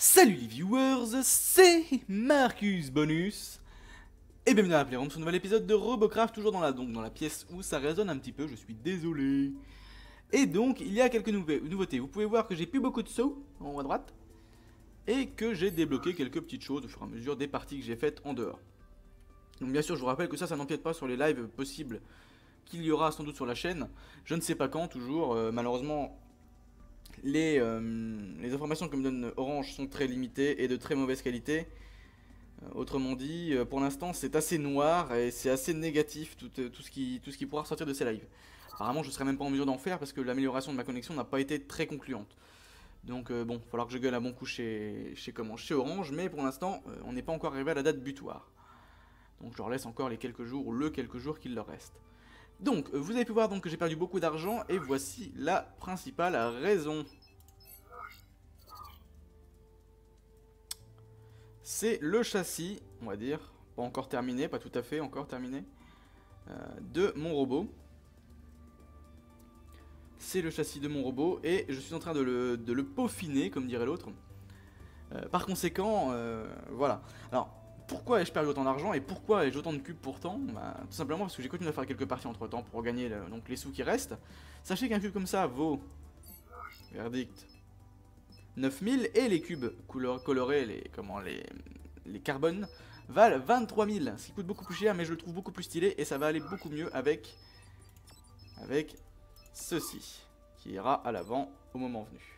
Salut les viewers, c'est Marcus Bonus et bienvenue dans la Playroom sur un nouvel épisode de Robocraft, toujours dans la, donc dans la pièce où ça résonne un petit peu, je suis désolé. Et donc, il y a quelques nouveautés. Vous pouvez voir que j'ai plus beaucoup de sauts en haut à droite et que j'ai débloqué quelques petites choses au fur et à mesure des parties que j'ai faites en dehors. Donc bien sûr, je vous rappelle que ça, ça n'empiète pas sur les lives possibles qu'il y aura sans doute sur la chaîne. Je ne sais pas quand, toujours. Euh, malheureusement, les, euh, les, informations que me donne Orange sont très limitées et de très mauvaise qualité. Euh, autrement dit, pour l'instant, c'est assez noir et c'est assez négatif tout, ce qui, pourra ressortir de ces lives. Apparemment, je serai même pas en mesure d'en faire parce que l'amélioration de ma connexion n'a pas été très concluante. Donc bon, il va falloir que je gueule à bon coup chez Orange, mais pour l'instant, on n'est pas encore arrivé à la date butoir. Donc je leur laisse encore les quelques jours ou le quelques jours qu'il leur reste. Donc, vous avez pu voir donc, que j'ai perdu beaucoup d'argent et voici la principale raison. C'est le châssis, on va dire, pas encore terminé, pas tout à fait encore terminé, euh, de mon robot. C'est le châssis de mon robot et je suis en train de le, peaufiner, comme dirait l'autre. Euh, par conséquent, euh, voilà. Alors, pourquoi ai-je perdu autant d'argent et pourquoi ai-je autant de cubes pourtant bah, Tout simplement parce que j'ai continué à faire quelques parties entre temps pour gagner donc les sous qui restent. Sachez qu'un cube comme ça vaut, verdict, 9000 et les cubes colorés, les, comment, les, les carbones, valent 23 000. Ce qui coûte beaucoup plus cher mais je le trouve beaucoup plus stylé et ça va aller beaucoup mieux avec, avec ceci qui ira à l'avant au moment venu.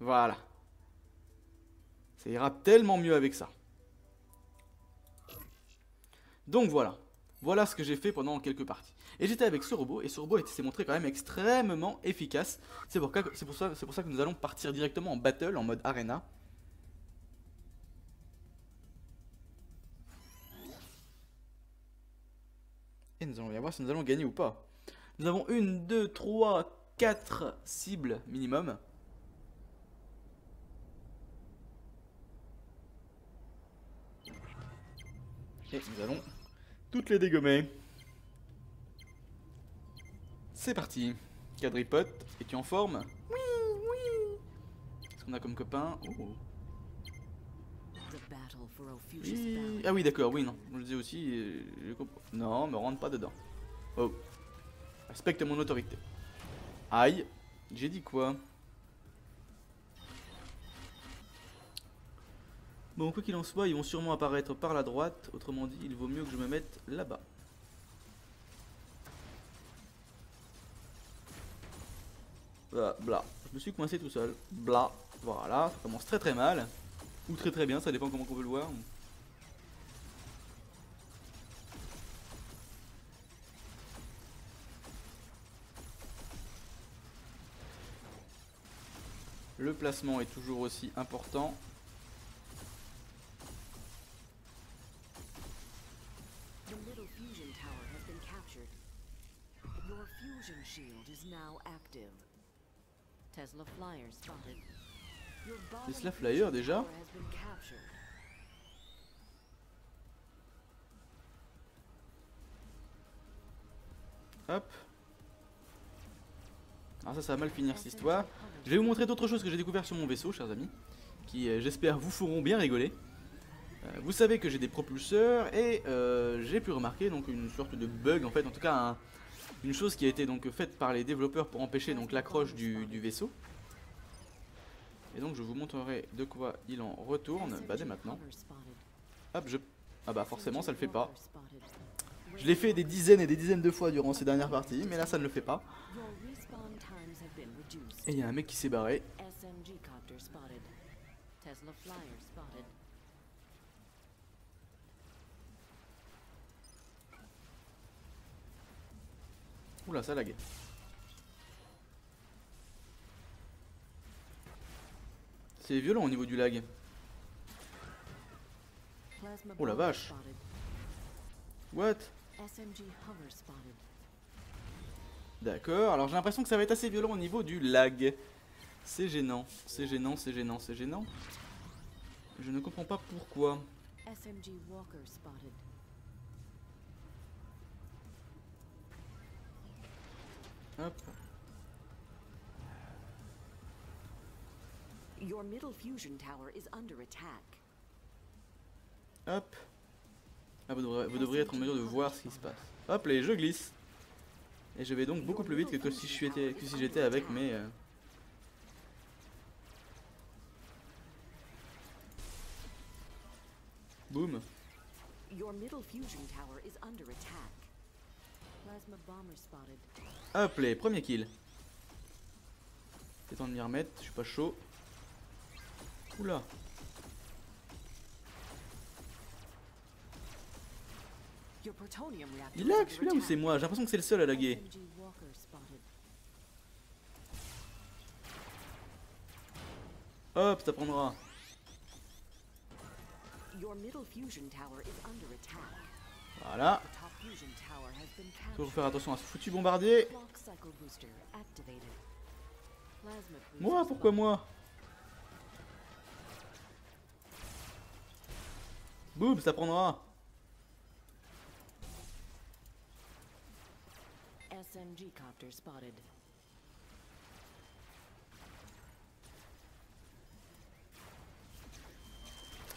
Voilà. Ça ira tellement mieux avec ça. Donc voilà. Voilà ce que j'ai fait pendant quelques parties. Et j'étais avec ce robot, et ce robot s'est montré quand même extrêmement efficace. C'est pour, ça que nous allons partir directement en battle, en mode arena. Et nous allons bien voir si nous allons gagner ou pas. Nous avons une, deux, trois, quatre cibles minimum. Et nous allons toutes les dégommer. C'est parti. Quadripote, es-tu en forme? Oui, oui. Qu'est-ce qu'on a comme copain? Oh. Ah oui, d'accord, oui, non. Je le dis aussi. Euh, non, me rentre pas dedans. Oh. Respecte mon autorité. Aïe. J'ai dit quoi? Bon, quoi qu'il en soit, ils vont sûrement apparaître par la droite. Autrement dit, il vaut mieux que je me mette là-bas. Bla, bla. Je me suis coincé tout seul. Bla. Voilà, ça commence très très mal. Ou très très bien, ça dépend comment on veut le voir. Le placement est toujours aussi important. Tesla Flyer déjà Hop. Alors ça, ça va mal finir cette histoire. Je vais vous montrer d'autres choses que j'ai découvert sur mon vaisseau, chers amis. Qui, euh, j'espère, vous feront bien rigoler. Euh, vous savez que j'ai des propulseurs et euh, j'ai pu remarquer donc une sorte de bug, en fait, en tout cas un, une chose qui a été donc faite par les développeurs pour empêcher donc l'accroche du, vaisseau. Et donc je vous montrerai de quoi il en retourne bah, dès maintenant. Hop, je... Ah bah forcément ça le fait pas. Je l'ai fait des dizaines et des dizaines de fois durant ces dernières parties, mais là ça ne le fait pas. Et il y a un mec qui s'est barré. Oula, ça lag. C'est violent au niveau du lag. Oh la vache. What? D'accord, alors j'ai l'impression que ça va être assez violent au niveau du lag. C'est gênant, c'est gênant, c'est gênant, c'est gênant. Je ne comprends pas pourquoi. Hop. Your middle fusion tower is under attack. Hop. Ah, vous, devrez, vous devriez être en mesure de voir ce qui se passe. Hop, les jeux glissent. Et je vais donc beaucoup plus vite que, que si je que si j'étais avec mes... euh, Boum. Your middle fusion tower is under attack. Hop, les premiers kills. C'est temps de m'y remettre, je suis pas chaud. Oula. Il lag celui-là ou c'est moi J'ai l'impression que c'est le seul à laguer. Hop, ça prendra. Voilà. Toujours faire attention à ce foutu bombardier. Moi, pourquoi moi Boum, ça prendra. SMG copter spotted.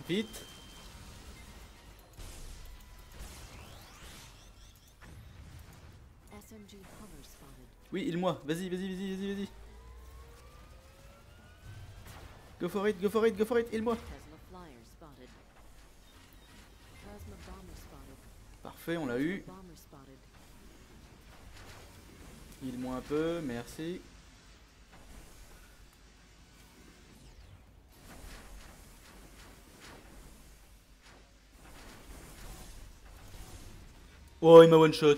Vite. Oui, il moi. Vas-y, vas-y, vas-y, vas-y, vas-y. Go for it, go for it, go for it, il moi. Parfait, on l'a eu. Il moi un peu, merci. Oh, il m'a one shot.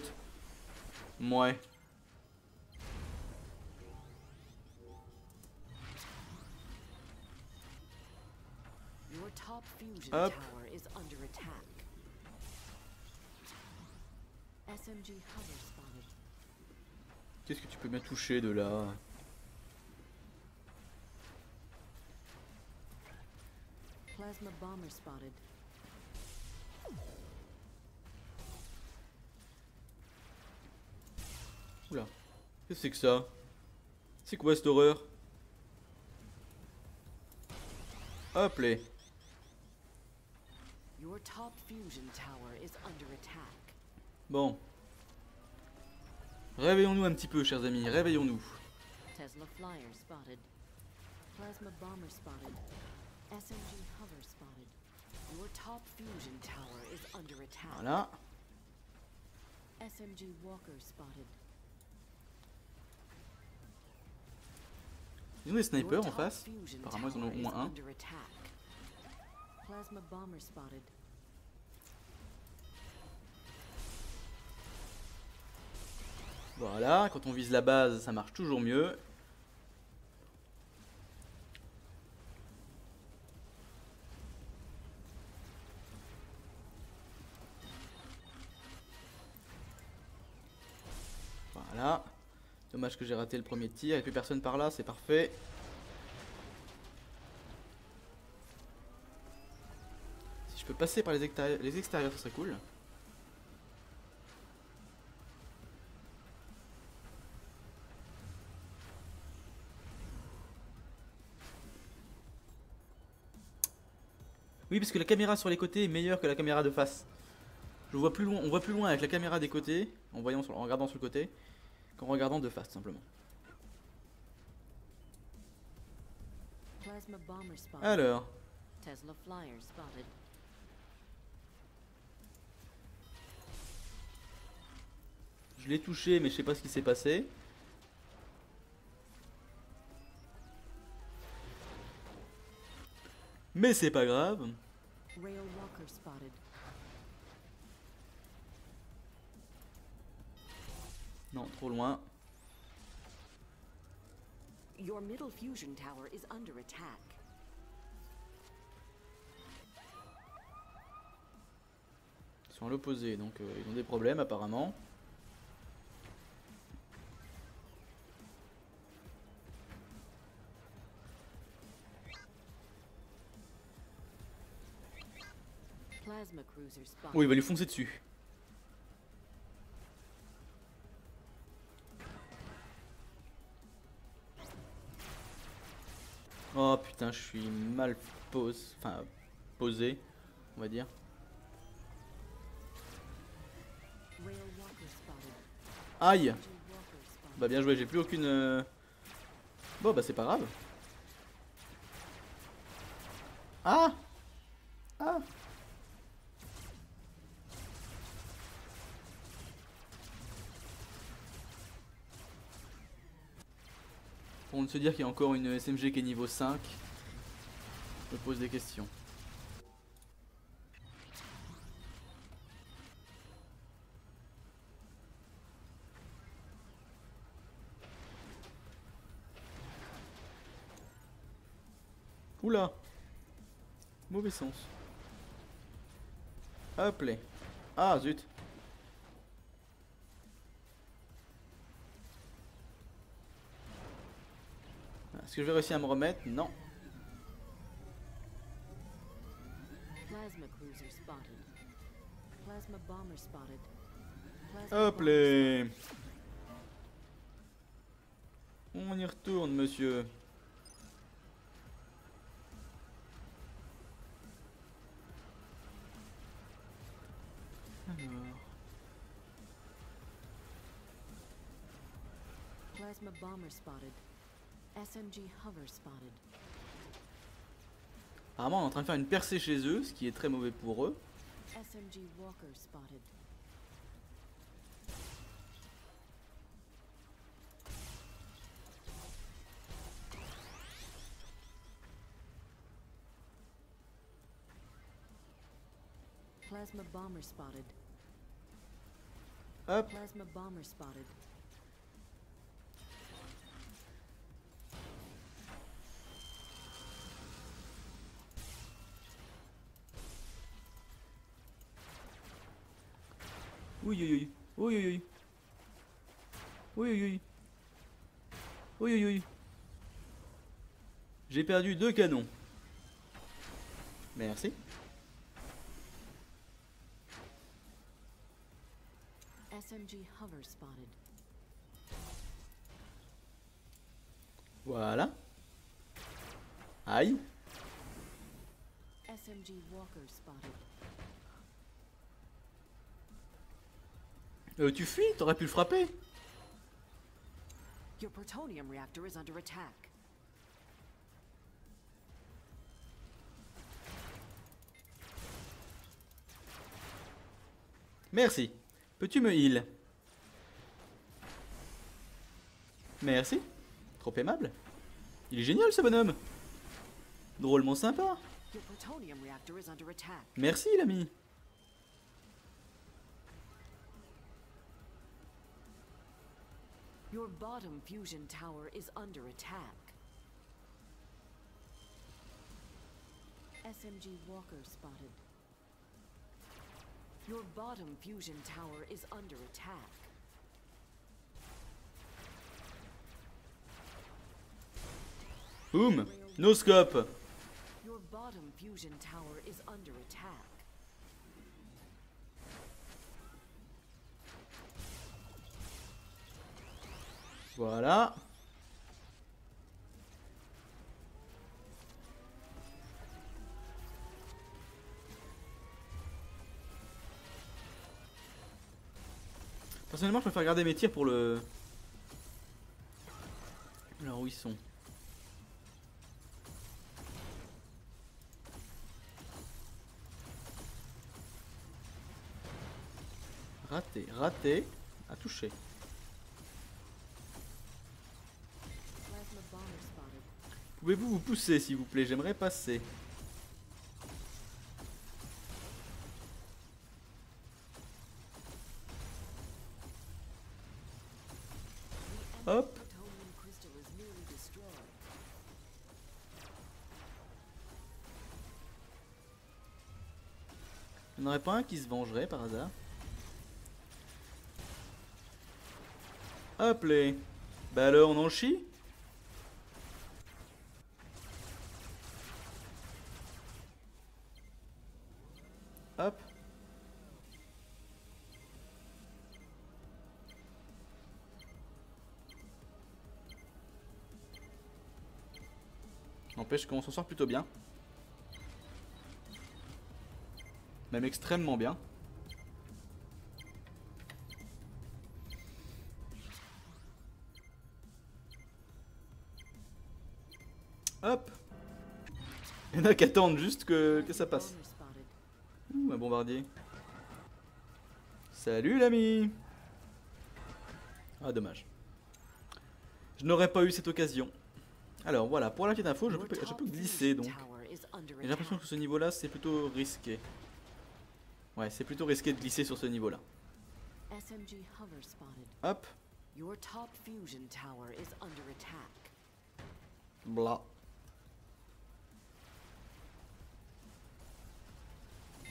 Ouais. Hop. Qu'est-ce que tu peux bien toucher de là? Plasma bomber spotted. Oula. Qu'est-ce que c'est que ça? C'est quoi cette horreur? Hop les. Your top fusion tower is under attack. Bon. Réveillons-nous un petit peu, chers amis, réveillons-nous. Tesla flyer spotted. Plasma bomber spotted. SMG hover spotted. Your top fusion tower is under attack. Voilà. SMG walker spotted. Ils ont des snipers en face. Apparemment, ils en ont au moins un. Voilà, quand on vise la base, ça marche toujours mieux. Dommage que j'ai raté le premier tir. A plus personne par là, c'est parfait. Si je peux passer par les extérieurs, les ce serait cool. Oui, parce que la caméra sur les côtés est meilleure que la caméra de face. Je vois plus loin, on voit plus loin avec la caméra des côtés, en, en regardant sur le côté, qu'en regardant de face simplement. Alors, Tesla flyer spotted. je l'ai touché, mais je sais pas ce qui s'est passé. Mais c'est pas grave. Rail walker spotted. Non, trop loin. Your middle fusion tower is under attack. Ils sont à l'opposé, donc euh, ils ont des problèmes apparemment. Plasma cruiser spotted. Oh, il va lui foncer dessus. Oh putain, je suis mal pose, enfin posé, on va dire. Aïe. Bah bien joué, j'ai plus aucune... euh, Bon bah c'est pas grave. Ah Ah Pour ne se dire qu'il y a encore une SMG qui est niveau 5, je me pose des questions. Oula Mauvais sens. Hop là. Ah zut. Est-ce que je vais réussir à me remettre Non. Plasma cruiser spotted. Plasma bomber spotted. Plasma Hop là. On y retourne, monsieur. Alors. SMG hover spotted. Apparemment, on est en train de faire une percée chez eux, ce qui est très mauvais pour eux. SMG walker spotted. Plasma bomber spotted. Hop. Plasma bomber spotted. Oui, oui, oui. Oui, oui, oui. Oui, oui, oui. Oui, oui, oui. J'ai perdu deux canons. Merci. SMG hover spotted. Voilà. Aïe. SMG walker spotted. Euh, tu fuis T'aurais pu le frapper Your plutonium reactor is under attack. Merci. Peux-tu me heal? Merci. Trop aimable. Il est génial ce bonhomme. Drôlement sympa. Merci l'ami. Your bottom fusion tower is under attack. SMG Walker spotted. Your bottom fusion tower is under attack. Boum. No scope. Your bottom fusion tower is under attack. Voilà. Personnellement, je préfère garder mes tirs pour le. Alors où ils sont? Raté, raté, à toucher. Plasma bomber spotted. Pouvez-vous vous pousser s'il vous plaît? J'aimerais passer. Hop. Il n'y en aurait pas un qui se vengerait par hasard? Hop les Bah alors on en chie Hop N'empêche qu'on s'en sort plutôt bien. Même extrêmement bien. Hop Il y en a qui attendent juste que, que ça passe. Bomber spotted. Ouh, un bombardier. Salut l'ami Ah, dommage. Je n'aurais pas eu cette occasion. Alors voilà, pour la petite info, je peux, je top peux glisser donc. j'ai l'impression que ce niveau-là, c'est plutôt risqué. Ouais, c'est plutôt risqué de glisser sur ce niveau-là. Hop, Your top fusion tower is under attack. bla.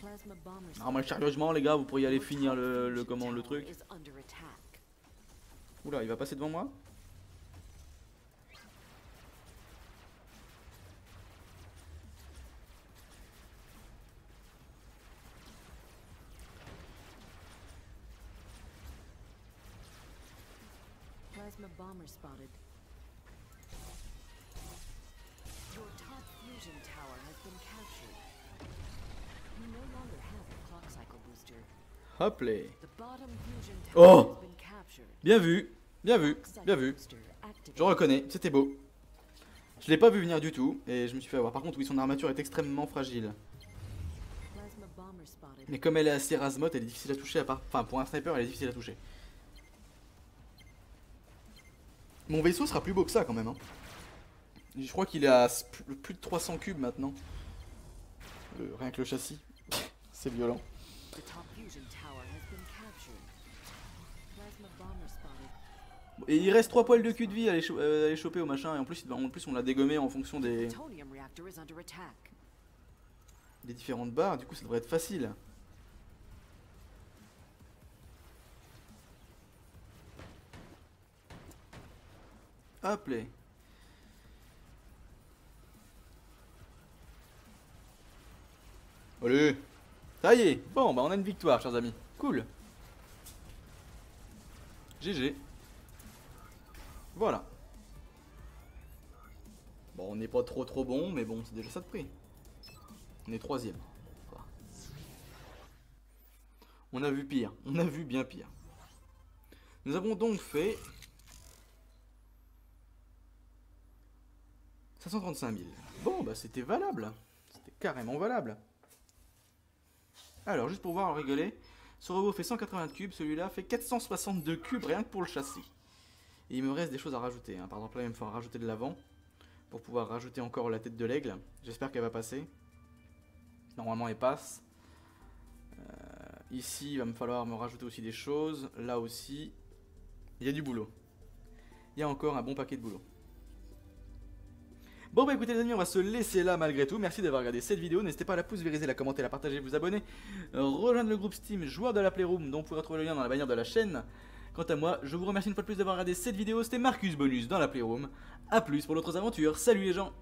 Non, spotted. mais sérieusement, les gars, vous pourriez aller finir le, le comment le truc. Oula, il va passer devant moi Plasma bomber spotted. Your top fusion tower has been captured. Hop les. Oh captured. Bien vu, bien vu, bien vu. Je reconnais, c'était beau. Je l'ai pas vu venir du tout et je me suis fait avoir. Par contre, oui, son armature est extrêmement fragile. Mais comme elle est assez rasmote, elle est difficile à toucher à part. Enfin, pour un sniper, elle est difficile à toucher. Mon vaisseau sera plus beau que ça quand même. Hein. Je crois qu'il est à plus de 300 cubes maintenant. Euh, rien que le châssis. C'est violent. Et il reste 3 poils de cul de vie à les, cho- euh, à les choper au machin. Et en plus, en plus on l'a dégommé en fonction des, des différentes barres. Du coup, ça devrait être facile. Hop les. Allez Ça y est Bon, bah on a une victoire, chers amis. Cool. GG. Voilà. Bon, on n'est pas trop trop bon, mais bon, c'est déjà ça de prix. On est troisième. On a vu pire. On a vu bien pire. Nous avons donc fait 535 000. Bon, bah c'était valable. C'était carrément valable. Alors, juste pour voir rigoler, ce robot fait 180 cubes, celui-là fait 462 cubes rien que pour le châssis. Il me reste des choses à rajouter. hein. Par exemple, là, il me faut rajouter de l'avant pour pouvoir rajouter encore la tête de l'aigle. J'espère qu'elle va passer. Normalement, elle passe. Euh, ici, il va me falloir me rajouter aussi des choses. Là aussi, il y a du boulot. Il y a encore un bon paquet de boulot. Bon bah écoutez les amis, on va se laisser là malgré tout. Merci d'avoir regardé cette vidéo. N'hésitez pas à la pouce vériser, la commenter, la partager, vous abonner. Euh, rejoindre le groupe Steam joueur de la Playroom dont vous pourrez retrouver le lien dans la bannière de la chaîne. Quant à moi, je vous remercie une fois de plus d'avoir regardé cette vidéo. C'était Marcus Bonus dans la Playroom. A plus pour d'autres aventures. Salut les gens